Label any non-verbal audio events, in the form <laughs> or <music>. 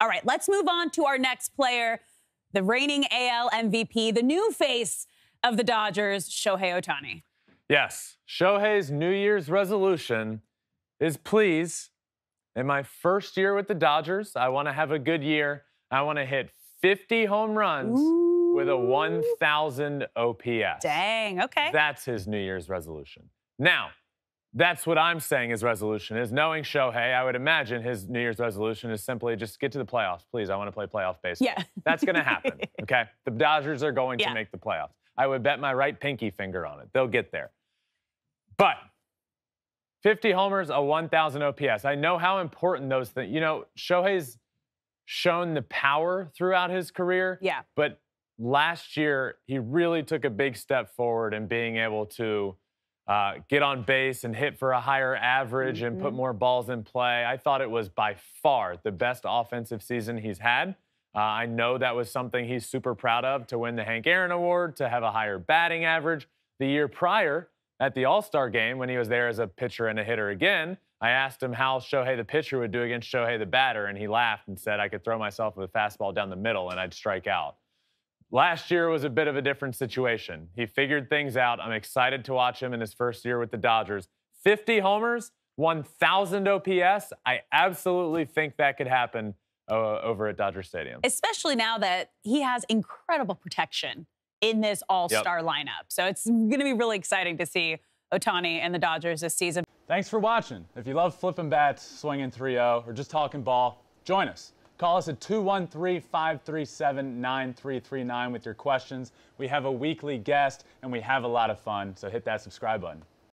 All right, let's move on to our next player, the reigning AL MVP, the new face of the Dodgers, Shohei Ohtani. Yes, Shohei's New Year's resolution is please, in my first year with the Dodgers, I want to have a good year. I want to hit 50 home runs Ooh. with a 1,000 OPS. Dang, okay. That's his New Year's resolution. Now, that's what I'm saying his resolution is. Knowing Shohei, I would imagine his New Year's resolution is simply just get to the playoffs. Please, I want to play playoff baseball. Yeah. That's going to happen. <laughs> Okay. The Dodgers are going Yeah. to make the playoffs. I would bet my right pinky finger on it. They'll get there. But 50 homers, a 1,000 OPS. I know how important those things. You know, Shohei's shown the power throughout his career. Yeah. But last year, he really took a big step forward in being able to uh, get on base and hit for a higher average and put Mhm. more balls in play. I thought it was by far the best offensive season he's had. Uh, I know that was something he's super proud of to win the Hank Aaron Award, to have a higher batting average. The year prior, at the All Star game, when he was there as a pitcher and a hitter again, I asked him how Shohei the pitcher would do against Shohei the batter, and he laughed and said I could throw myself with a fastball down the middle and I'd strike out. Last year was a bit of a different situation. He figured things out. I'm excited to watch him in his first year with the Dodgers. 50 homers, 1,000 OPS. I absolutely think that could happen uh, over at Dodger Stadium. Especially now that he has incredible protection in this all star lineup. So it's going to be really exciting to see Ohtani and the Dodgers this season. Thanks for watching. If you love flipping bats, swinging 3 0, or just talking ball, join us. Call us at 213 537 9339 with your questions. We have a weekly guest and we have a lot of fun, so hit that subscribe button.